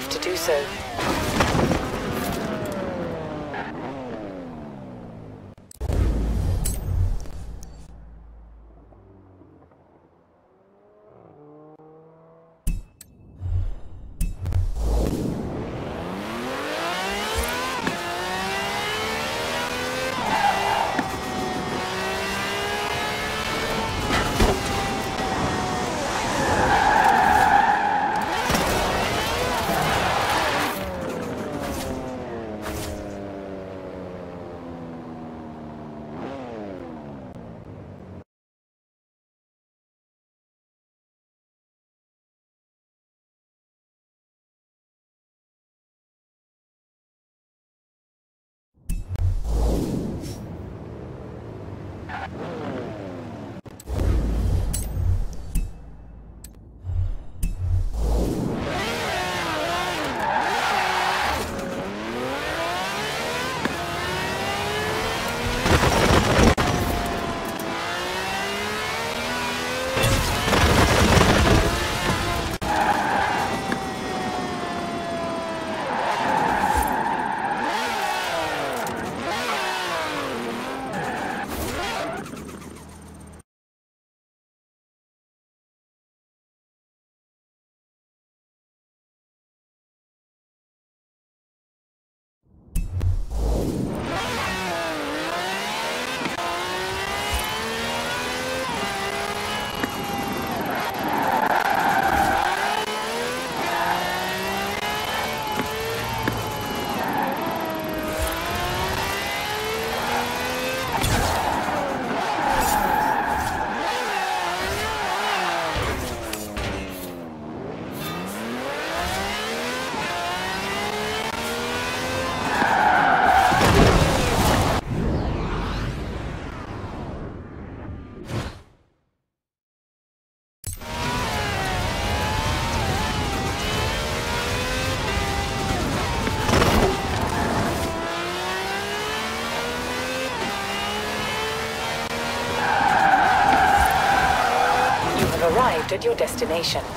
Safe to do so. You have arrived at your destination.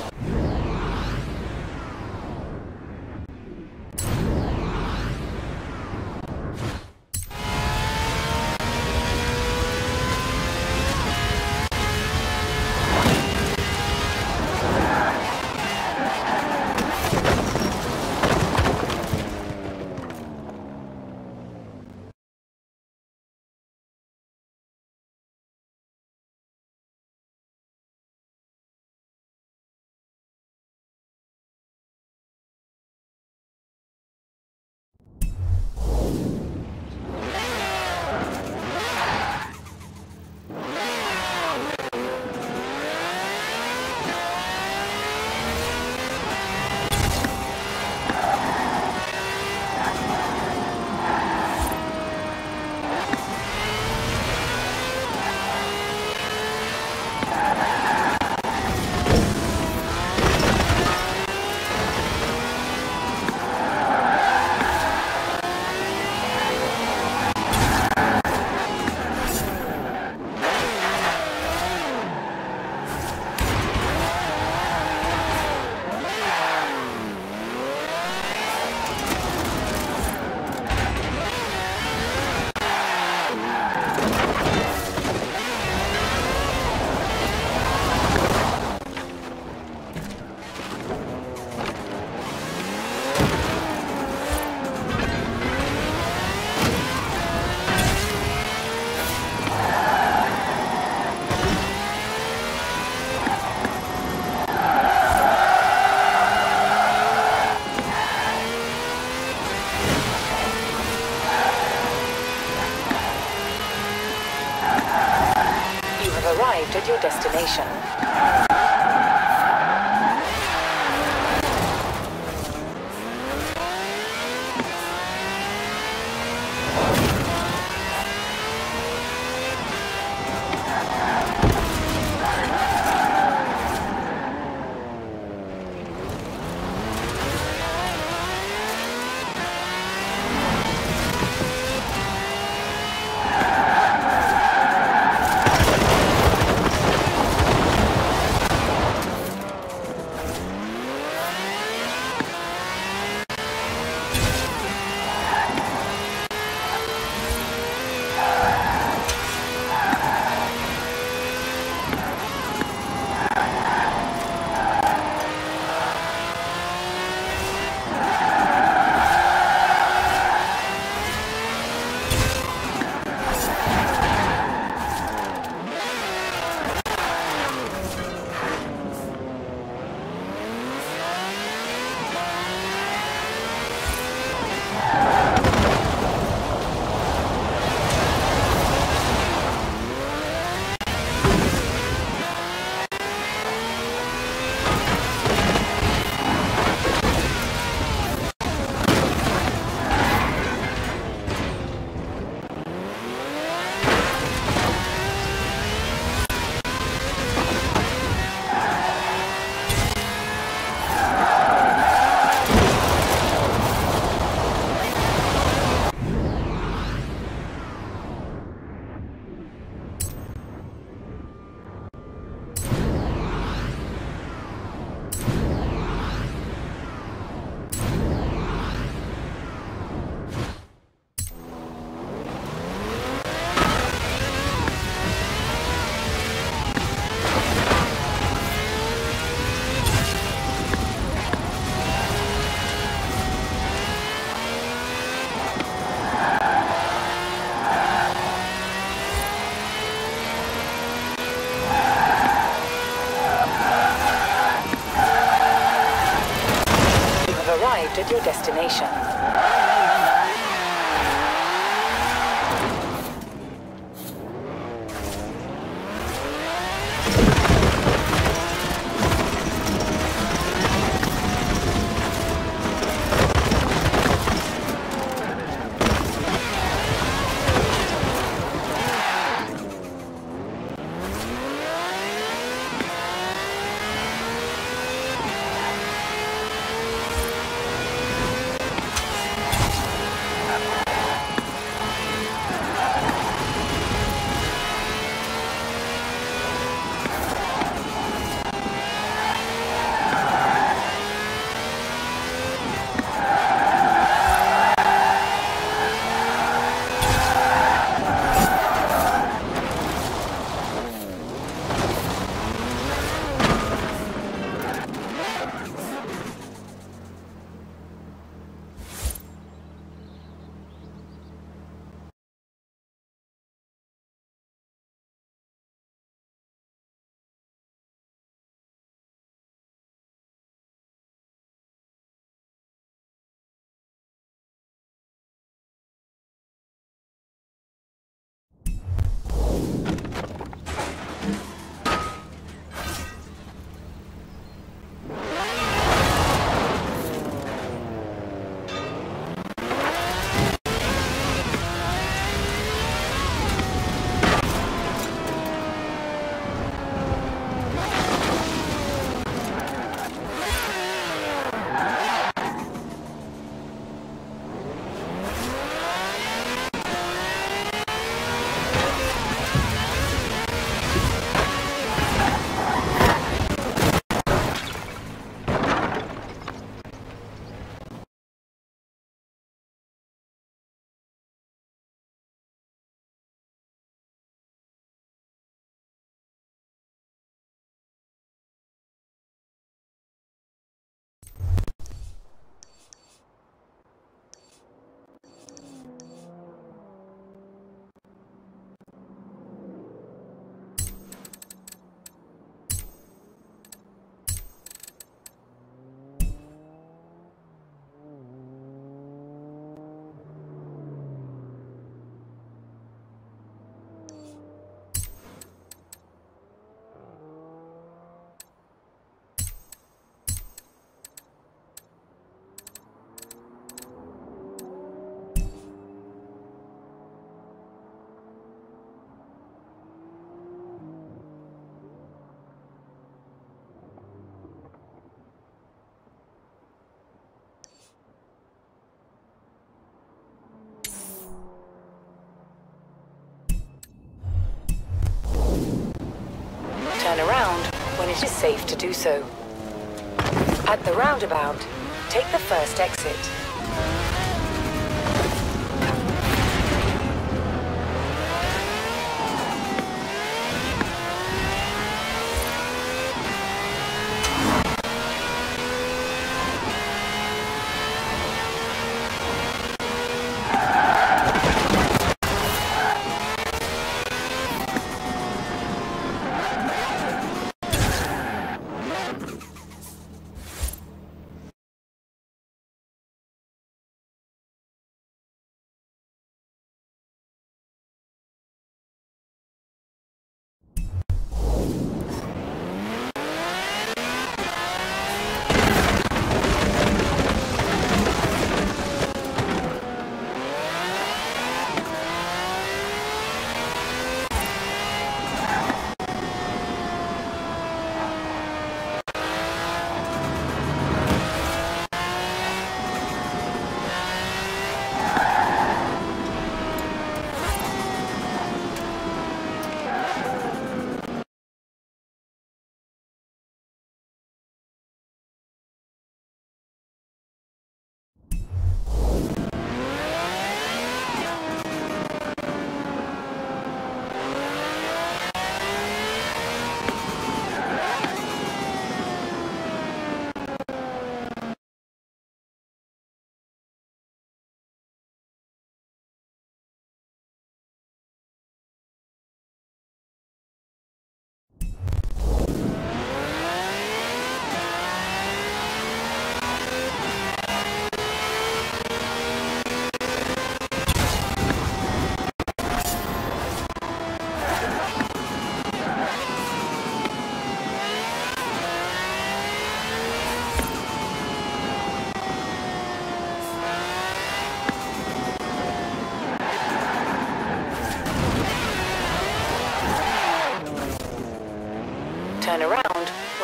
Your destination. Arrived at your Turn around when it is safe to do so. At the roundabout, take the first exit.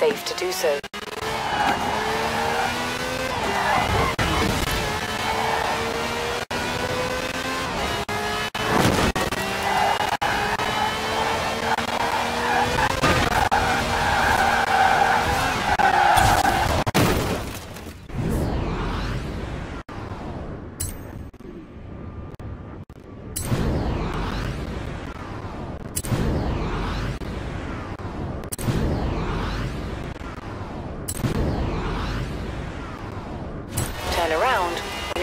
Safe to do so.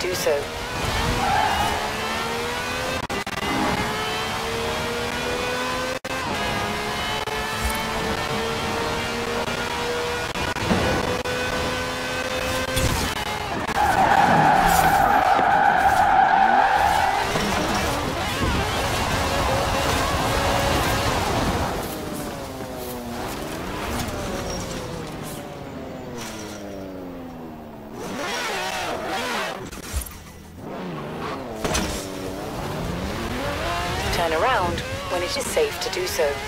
To do so. Safe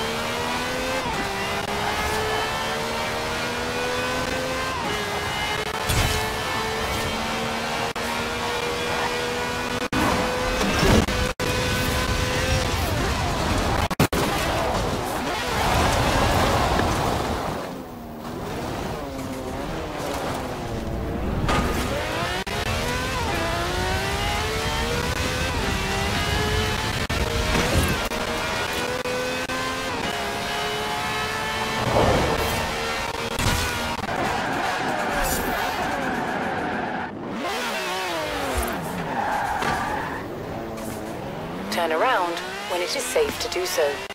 Do so.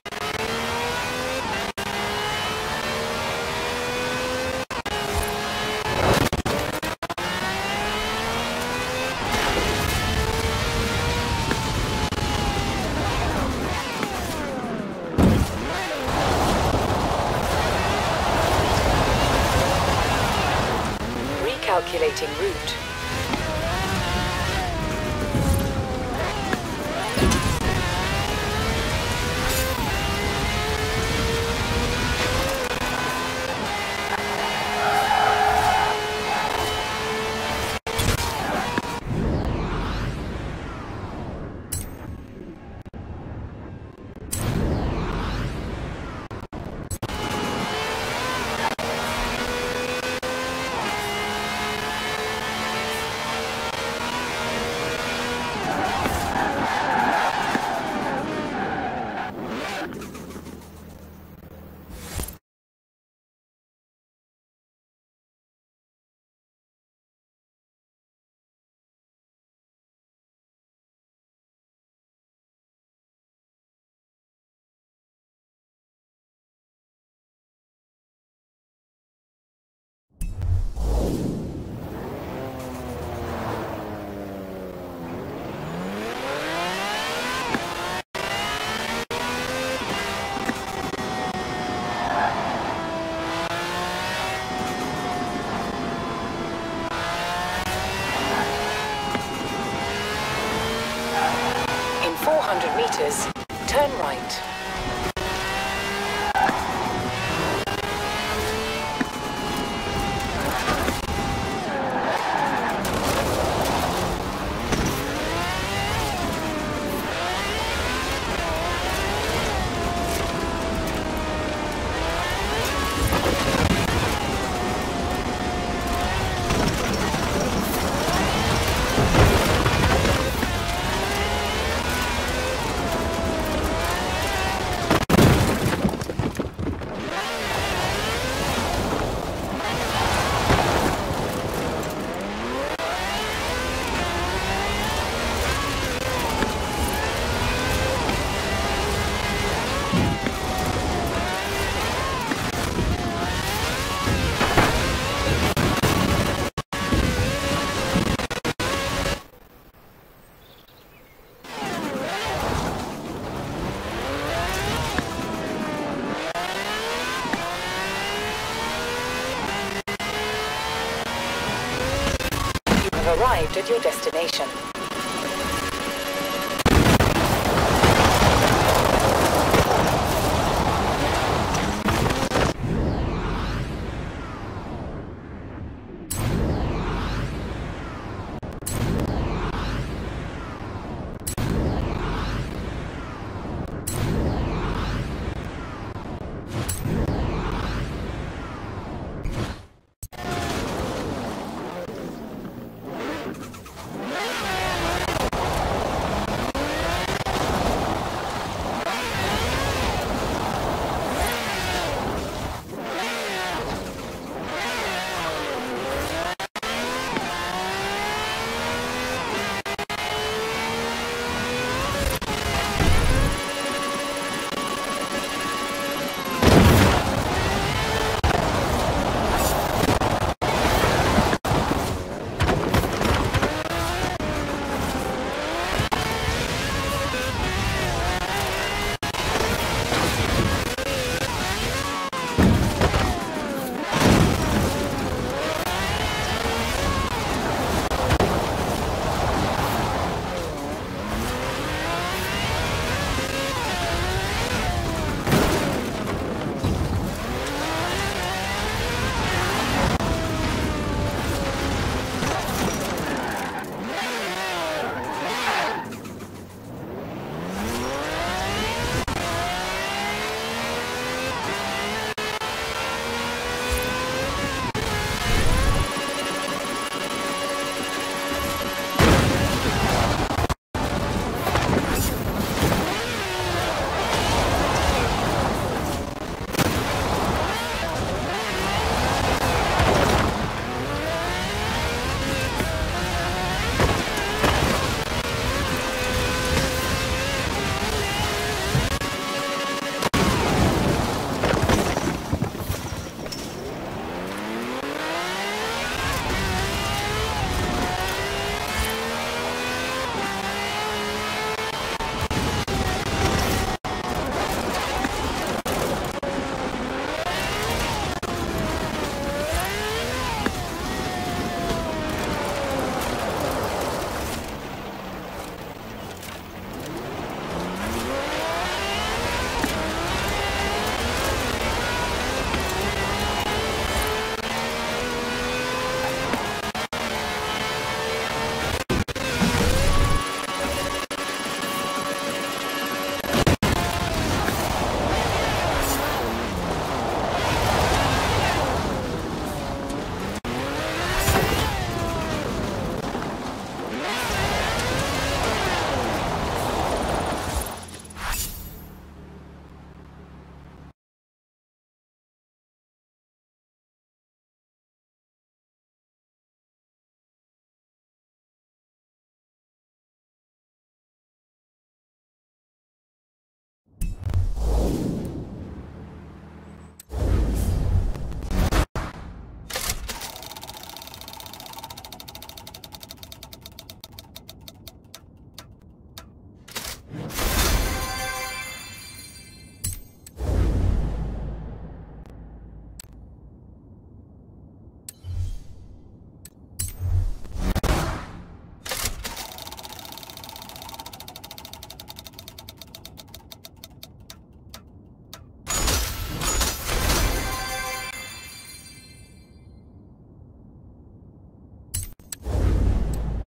Your destination.